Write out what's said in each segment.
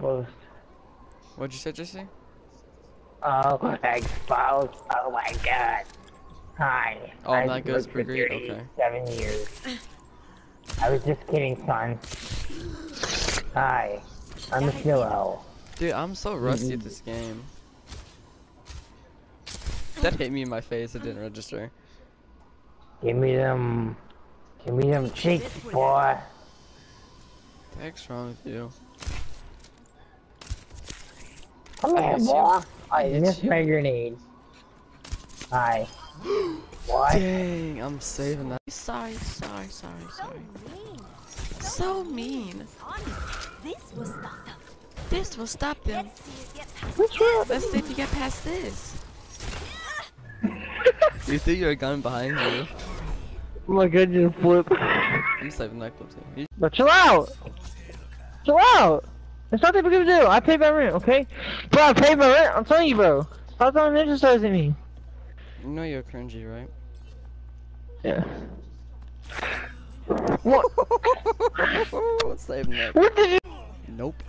exposed. What'd you say, Jesse? Oh, exposed. Oh my god. Hi. Oh, I've that goes for greed, okay. 37 years. I was just kidding, son. Hi. I'm a Snillo. Dude, I'm so rusty at this game. That hit me in my face, it didn't register. Give me them. Give me them cheeks, boy. What the heck's wrong with you? Come I here, boy. I missed you. my grenade. Hi. what? Dang, I'm saving that. Sorry, sorry, sorry, sorry. So mean. This will stop them. This will stop them. Let's see you get past Let's see if you get past this. you think you're a gun behind you? Oh my god, you flip. I'm saving that clip too. You- But chill out! Chill out! It's not that big of a deal. I pay my rent, okay? Bro, I pay my rent. I'm telling you, bro. Stop throwing stars at me. You know you're cringy, right? Yeah. What? saving that. What did you? Nope.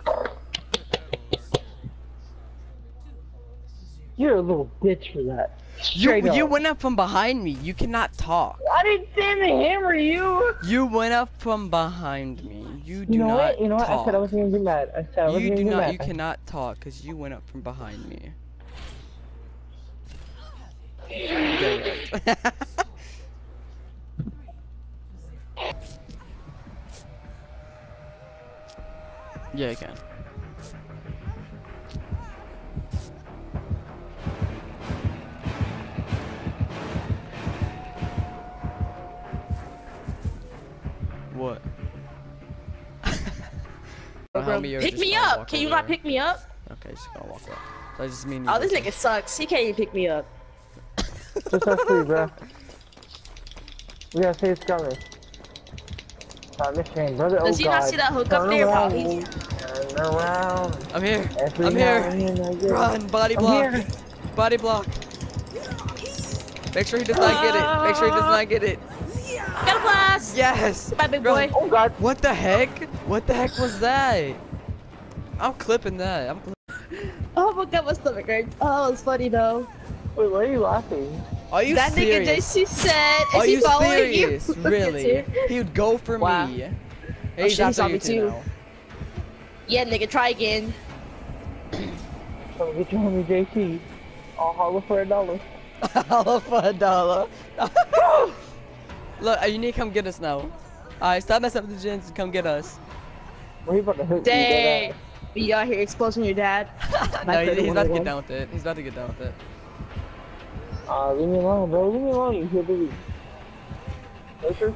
You're a little bitch for that. You Straight you up. went up from behind me. You cannot talk. I didn't stand to hammer you. You went up from behind me. You do You know not what? You know what? talk. I said I wasn't gonna get mad. I said I wasn't you gonna do get not. mad. You cannot talk because you went up from behind me. Yeah, I can. Don't help me, Pick just me up! Can you over not pick me up? Okay, just gonna walk up. So I just mean. Oh, this nigga sucks. He can't even pick me up. Just us three, bro. We gotta see it's coming. Uh, Miss Jane, brother. Does oh he God. not see that hook up Turn there? Around, Wow, he's- Turn around. I'm here. Every I'm now here. and then I get- Run, body block. Body block. Make sure he does not get it. Make sure he does not get it. Got a blast! Yes. Bye, big boy. Oh God. What the heck? What the heck was that? I'm clipping that. I'm cli- Oh my god, my stomach hurts. Oh, it's funny though. Wait, why are you laughing? Are you that serious? nigga JC said, is Are he you following serious? you? Really? He would go for Wow. Oh, me. Oh, Hey, he's shit, he saw me two too. now. Yeah, nigga, try again. Come get your homie JT. I'll holler for a dollar. All for a dollar. Look, uh, you need to come get us now. Alright, stop messing up the gens and come get us. Where you about to hook Dang. me? You out here exposing your dad? no, Back he- to the he's about to get down with it. He's about to get down with it. Uh, leave me alone, bro. Leave me alone, you hillbilly. Joker?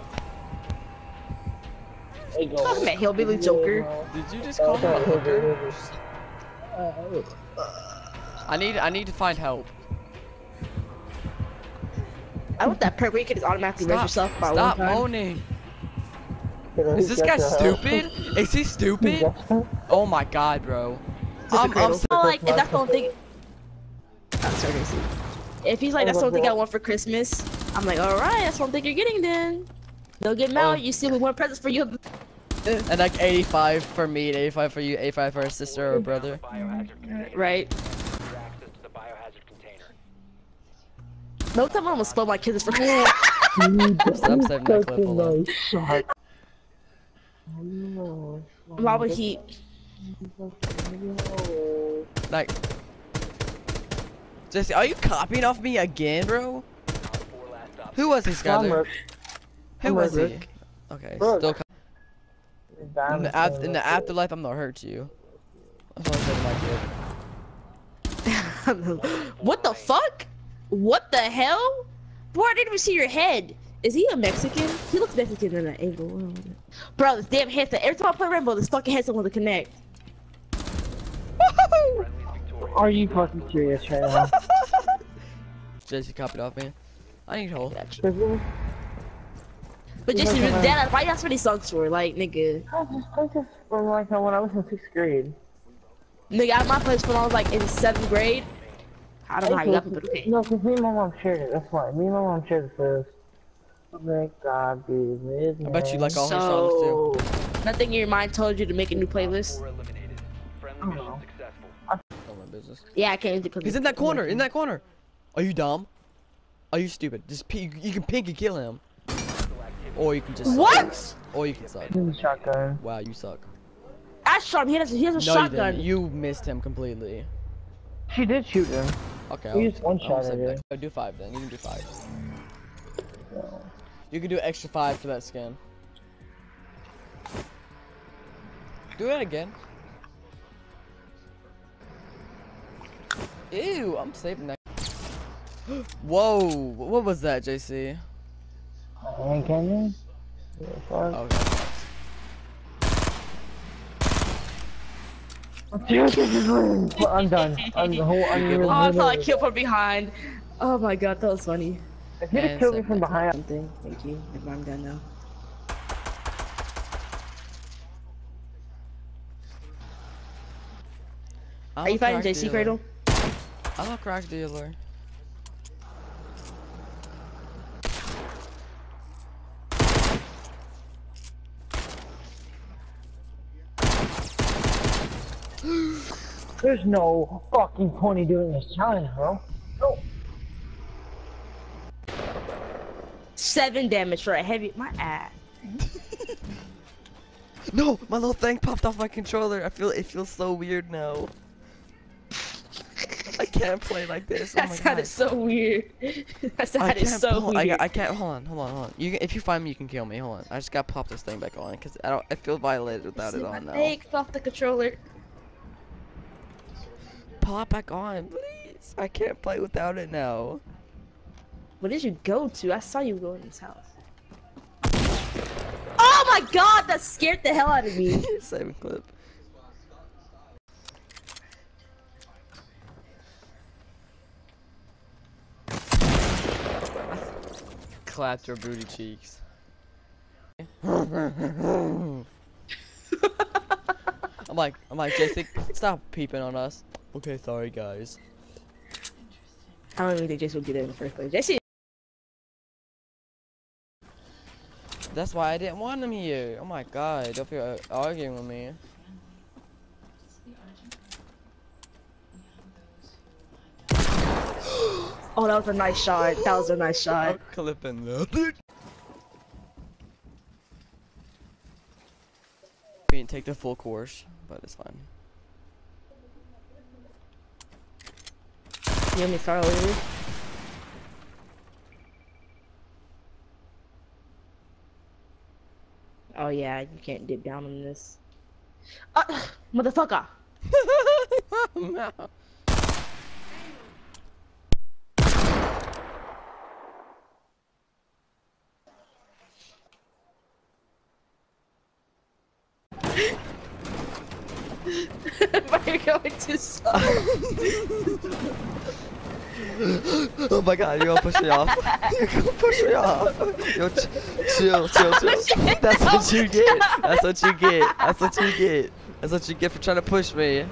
Hey, go. Okay, hillbilly Joker. Did you just call him a hooker? I need I need to find help. I want that perk where you can just automatically raise Stop, yourself by stop one time. moaning. Is this guy stupid? Is he stupid? Oh my god, bro. I'm, I'm I feel like if that's the only thing. Oh, sorry, Gracie. If he's like, Oh that's the only thing I want for Christmas, I'm like, alright, that's the only thing you're getting then. Don't get mad, Oh. you see, we want presents for you. and like 85 for me, and 85 for you, 85 for a sister or brother. Right. access to the biohazard container. No time I'm gonna spoil my kids for I'm saving that clip, hold on. Why would he? Like, Jesse, are you copying off me again, bro? Four last stops. Who was this guy? I'm there? Rick. Who I'm was he? Rick. Okay, Rick. still. Co- in the, af- in the afterlife, I'm gonna hurt you. That's what I said to my kid. what the fuck? What the hell? Boy, I didn't even see your head. Is he a Mexican? He looks Mexican in that angle. Bro, this damn headset. Every time I play Rainbow, this fucking headset wants to connect. Are you fucking serious right now? Jesse copied off me. I need help. But just your dad, why you ask for these songs for? Like, nigga. I just, I just from like when I was in sixth grade. Nigga, out of my place when I was like in seventh grade. I don't know how you got me, but okay. No, cause me and my mom shared it. That's why. Me and my mom shared it first. Thank oh God be with I bet you like all her songs too. Nothing in your mind told you to make a new playlist. Four eliminated. Friendly mission successful. Oh my business. Yeah, I can't because He's in that corner. In that corner. Are you dumb? Are you stupid? Just p you can pink and kill him. Or you can just suck. What? Or you can suck. Shotgun. Wow, you suck. I shot him. He has, he has a No, you shotgun. didn't. You missed him completely. She did shoot him. Okay. I'll- just one shot it. Oh, do five then. You can do five. You can do extra five for that skin. Do it again. Ew, I'm saving that. Whoa, what was that, JC? Oh, yeah, fuck. Okay. Dude, this is lame. Well, I'm done. I'm the whole. I'm Oh, I thought I killed from behind. Oh my god, that was funny. If you'd have killed me from behind, Something. Thank you. If I'm done now. I'm Are you fighting JC dealer. Cradle? I'm a crack dealer. There's no fucking point in doing this challenge, bro. No. Seven damage for a heavy. My ass. No, my little thing popped off my controller. I feel it feels so weird now. I can't play like this. Oh That my sounded god. so weird. that I sounded so pull- weird. I, I can't. Hold on, hold on, hold on. You, if you find me, you can kill me. Hold on. I just gotta pop this thing back on because I don't. I feel violated without See, it my on now. leg off the controller. Pop back on, please. I can't play without it now. Where did you go to? I saw you go in his house. Oh my god, that scared the hell out of me. Saving clip. Clapped your booty cheeks. I'm like, I'm like, JC, stop peeping on us. Okay, sorry guys. I don't even think Jason would get it in the first place. Jason. That's why I didn't want him here. Oh my god, don't feel uh, arguing with me. Oh, that was a nice shot. That was a nice shot. I'm clipping that. We didn't take the full course, but it's fine. You want me over? Oh yeah, you can't dip down on this. Uh, motherfucker! no. Why are you going too slow? Oh my god, you're gonna push me off. You're gonna push me off. Yo, ch chill, chill, chill. That's what you get. That's what you get. That's what you get. That's what you get for trying to push me.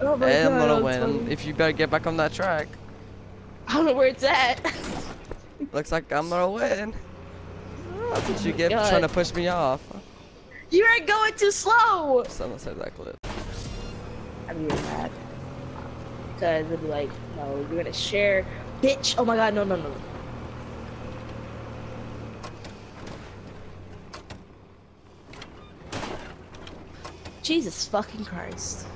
Oh my And I'm gonna win. If you better get back on that track. I don't know where it's at. Looks like I'm gonna win. That's what you oh get for trying to push me off. you are going too slow! Someone said that clip. I'm really mad. Cause it'll be like, no, you're gonna share. Bitch! Oh my god, no, no, no. Jesus fucking Christ.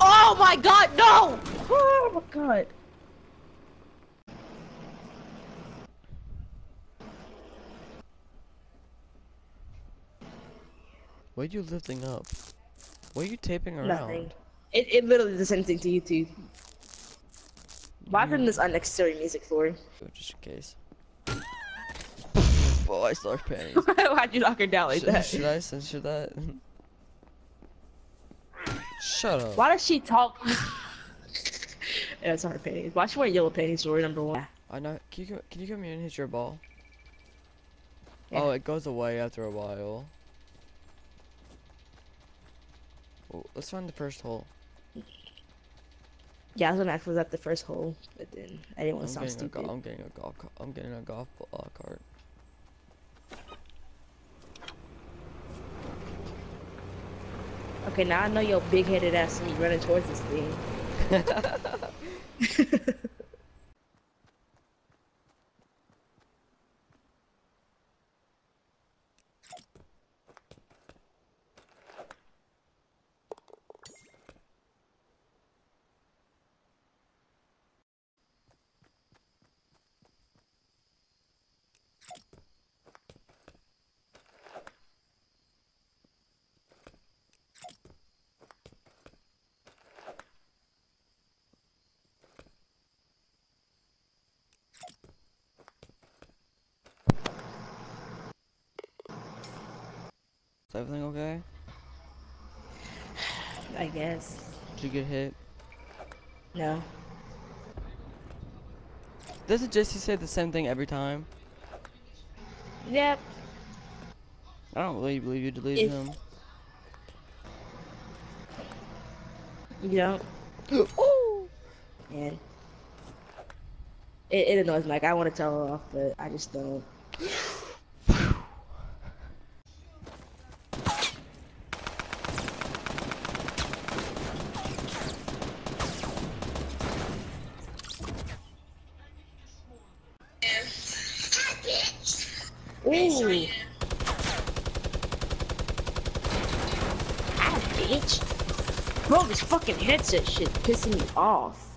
Oh my god, no! Oh my god. What are you lifting up? What are you taping around? Nothing. It, it literally is the same thing to YouTube. Why put hmm. this unnecessary music for? Just in case. oh, I start panties. Why'd you knock her down like should, that? should I censor that? Shut up. Why does she talk? yeah, it's her panties. Why she wear yellow panties? Story number one. I know. Can you, can you come here and hit your ball? Yeah. Oh, it goes away after a while. Oh, let's find the first hole. Yeah, I was gonna was that the first hole, but then I didn't want to sound stupid. go- I'm getting a golf. I'm getting a golf uh, cart. Okay, now I know your big-headed ass is running towards this thing. Is everything okay? I guess. Did you get hit? No. Doesn't Jesse say the same thing every time? Yep. I don't really believe you deleted If- him. You don't. Ooh! And it, it annoys me. Like I want to tell her off, but I just don't. Ooh. This fucking headset shit pissing me off.